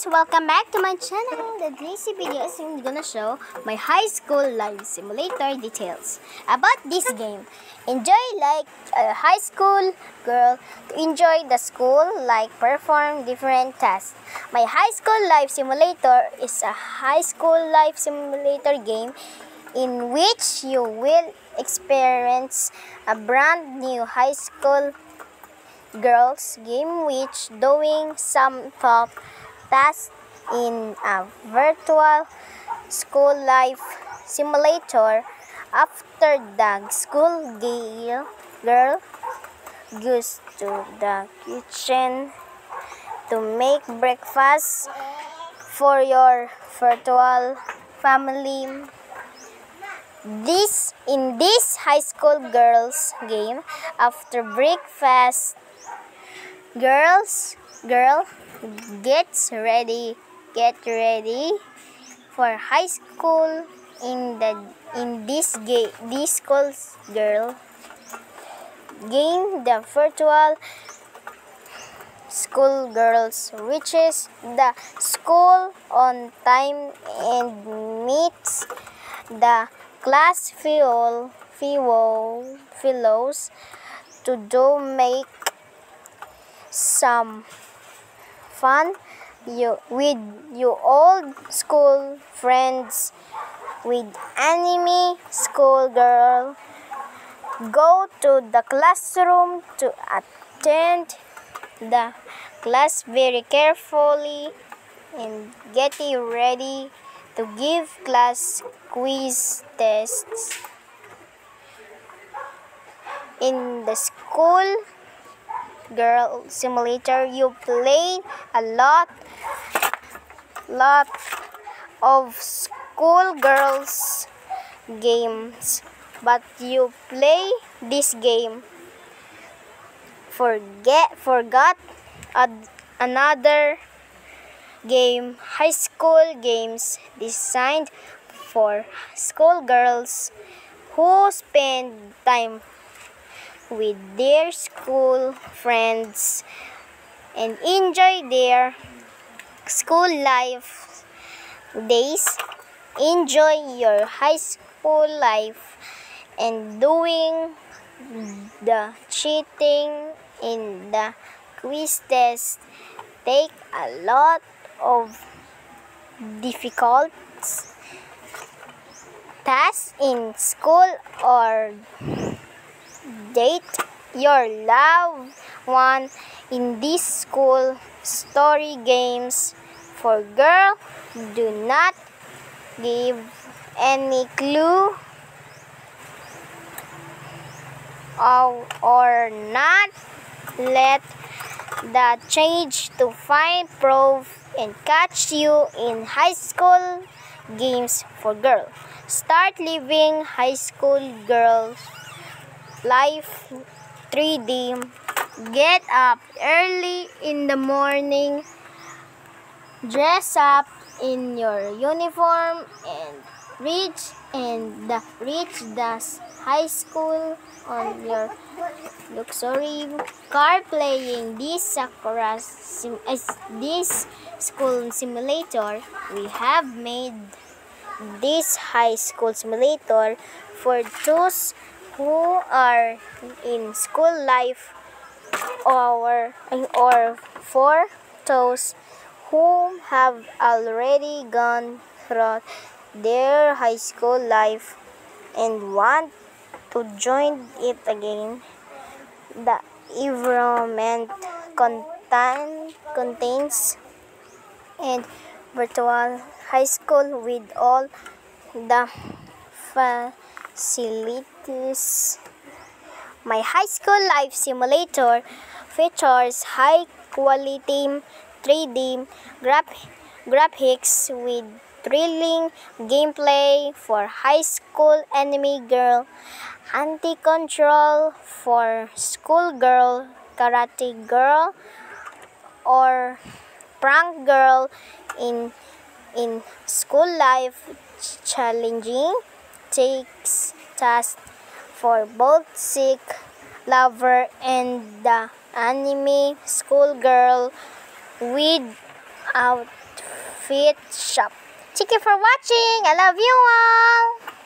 guys, welcome back to my channel. The Daisy video is gonna show my high school life simulator details about this game. Enjoy like a high school girl to enjoy the school like perform different tasks. My high school life simulator is a high school life simulator game in which you will experience a brand new high school girls game which doing some top tasks in a virtual school life simulator. After the school girl, girl goes to the kitchen to make breakfast for your virtual family. This in this high school girls game after breakfast girls girl gets ready get ready for high school in the in this game this school girl. Game the virtual school girls reaches the school on time and meets the class fuel fellows to do make some fun you with your old school friends with enemy school girl. Go to the classroom to attend the class very carefully and get ready to give class quiz tests. In the school girl simulator you play a lot lot of school girls games but you play this game. Forget forgot ad, another game high school games designed for school girls who spend time with their school friends and enjoy their school life days. Enjoy your high school life and doing the cheating in the quiz test take a lot of difficult tasks in school or date your loved one in this school. Story games for girl. Do not give any clue or, or not. Let the change to find proof and catch you in high school games for girl. Start living high school girls life 3D. Get up early in the morning, dress up in your uniform and reach and the, reach the high school on your luxury car playing this Sakura sim, uh, this school simulator we have made this high school simulator for those who are in school life or, or for those who have already gone through their high school life and want to join it again. The environment contain, contains and virtual high school with all the facilities. My high school life simulator features high quality 3D graphics with thrilling gameplay for high school enemy girl, anti-control for school girl, karate girl, or prank girl in in school life challenging takes task for both sick lover and the anime schoolgirl with outfit shop. Thank you for watching. I love you all.